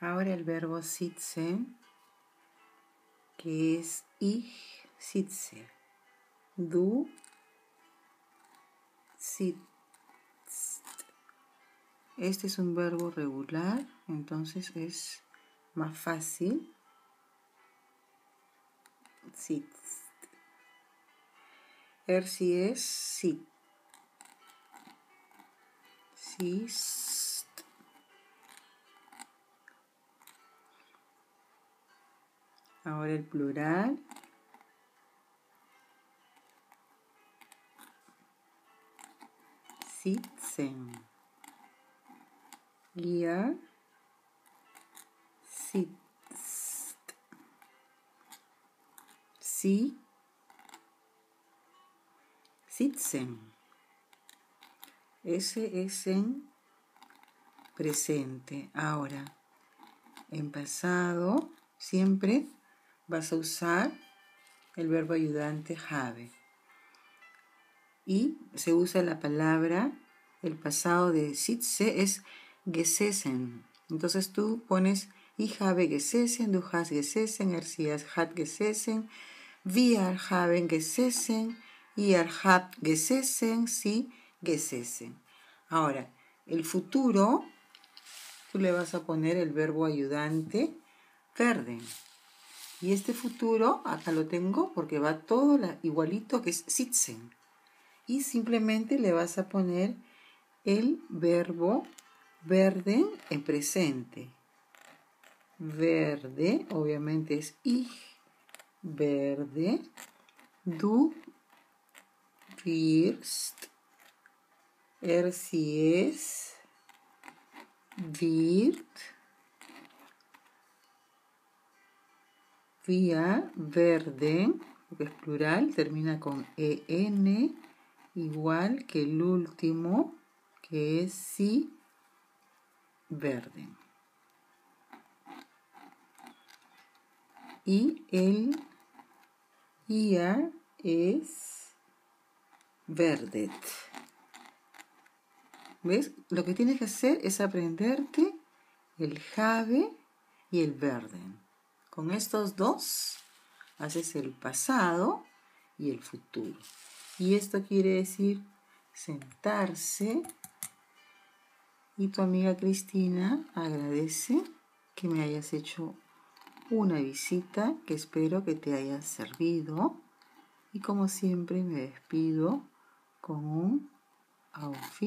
Ahora el verbo sitzen, que es ich sitze. Du sitzt. Este es un verbo regular, entonces es más fácil. Sitzt. Er si es sit. Sist. Ahora el plural. Sitzen. Ihr sitzt. Sitzen. Ese es en presente. Ahora, en pasado, siempre vas a usar el verbo ayudante have. Y se usa la palabra, el pasado de sitze es gesessen. Entonces tú pones ich habe gesessen, du hast gesessen, er sie hat gesessen, wir haben gesessen, ihr habt gesessen, sie gesessen. Ahora, el futuro, tú le vas a poner el verbo ayudante werden. Y este futuro, acá lo tengo porque va todo igualito que es sitzen. Y simplemente le vas a poner el verbo verden en presente. Verde, obviamente es ich, verde. Du wirst, er si es, wird, wir werden, porque es plural, termina con en, igual que el último, que es si, verde. Y el IA es verdet. ¿Ves? Lo que tienes que hacer es aprenderte el have y el verden. Con estos dos haces el pasado y el futuro. Y esto quiere decir sentarse. Y tu amiga Cristina agradece que me hayas hecho una visita que espero que te haya servido. Y como siempre me despido con un auf